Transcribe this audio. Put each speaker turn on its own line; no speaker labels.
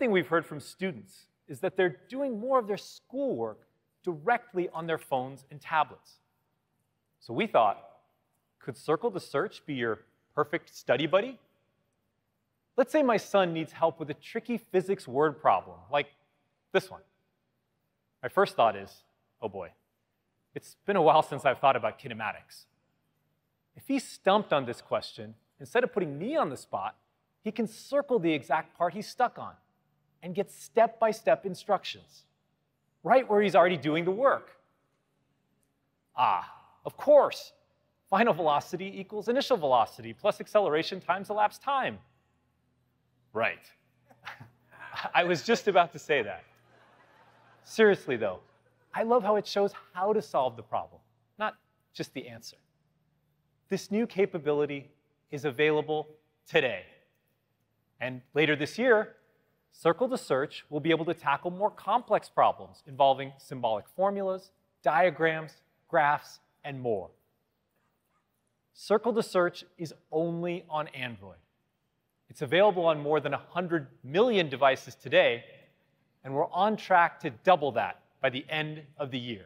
thing we've heard from students is that they're doing more of their schoolwork directly on their phones and tablets. So we thought, could Circle to Search be your perfect study buddy? Let's say my son needs help with a tricky physics word problem, like this one. My first thought is, oh boy, it's been a while since I've thought about kinematics. If he's stumped on this question, instead of putting me on the spot, he can circle the exact part he's stuck on and get step-by-step instructions, right where he's already doing the work. Ah, of course, final velocity equals initial velocity plus acceleration times elapsed time. Right. I was just about to say that. Seriously, though, I love how it shows how to solve the problem, not just the answer. This new capability is available today. And later this year, Circle to Search will be able to tackle more complex problems involving symbolic formulas, diagrams, graphs, and more. Circle to Search is only on Android. It's available on more than 100 million devices today, and we're on track to double that by the end of the year.